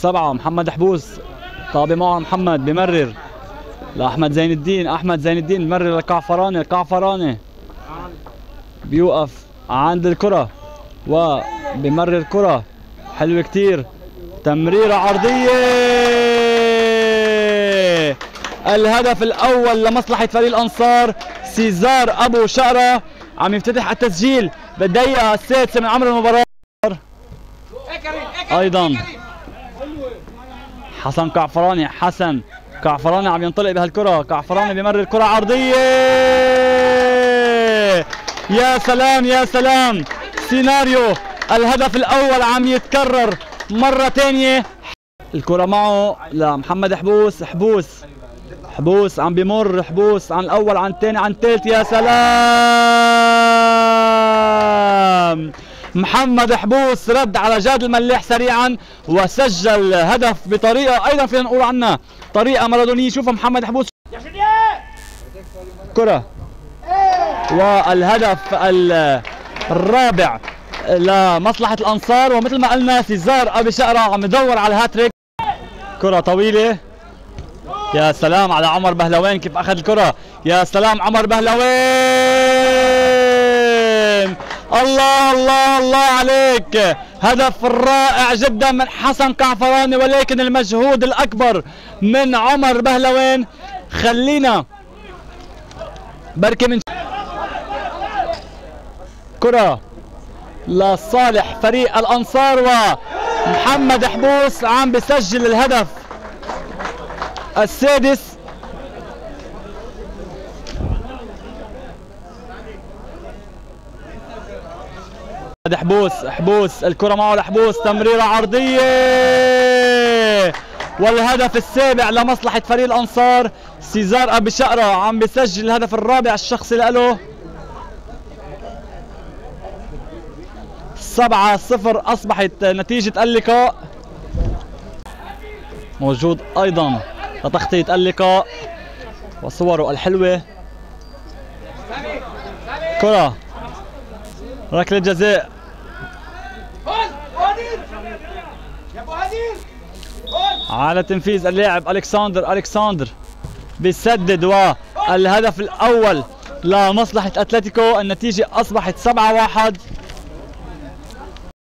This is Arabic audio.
السبعة محمد حبوس. طابة معه محمد بمرر. لأحمد زين الدين أحمد زين الدين بمرر لكعفراني كعفراني بيوقف عند الكرة وبمرر كرة حلوة كتير. تمريرة عرضية. الهدف الأول لمصلحة فريق الأنصار سيزار أبو شقرة عم يفتتح التسجيل. بالدقيقة السادسة من عمر المباراة. أيضا. حسن كعفراني حسن كعفراني عم ينطلق بهالكرة. كعفراني بمرر كرة عرضية. يا سلام يا سلام. سيناريو الهدف الأول عم يتكرر مرة تانية. الكرة معه لمحمد حبوس. حبوس حبوس عم بمر. حبوس عن الأول عن الثاني عن الثالث. يا سلام! محمد حبوس رد على جاد الملاح سريعا وسجل هدف بطريقة أيضا فينا نقول عنها طريقة مارادونية. شوف محمد حبوس. كرة. والهدف الرابع لمصلحة الأنصار ومثل ما قلنا سيزار أبي شقرة عم يدور على الهاتريك كرة طويلة. يا سلام على عمر بهلوين كيف أخذ الكرة؟ يا سلام عمر بهلوين. الله الله الله عليك. هدف رائع جدا من حسن كعفراني ولكن المجهود الأكبر من عمر بهلوين. خلينا بركي من كرة لصالح فريق الأنصار ومحمد حبوس عم بسجل الهدف السادس. حبوس حبوس الكرة معه لحبوس تمريرة عرضية. والهدف السابع لمصلحة فريق الأنصار سيزار أبي شقرة عم بسجل الهدف الرابع الشخصي له. سبعة صفر أصبحت نتيجة اللقاء. موجود أيضا لتغطية اللقاء وصوره الحلوة. كرة ركلة جزاء. على تنفيذ اللاعب ألكسندر ألكسندر بيسدد والهدف الأول لمصلحة أتلتيكو النتيجة أصبحت 7 1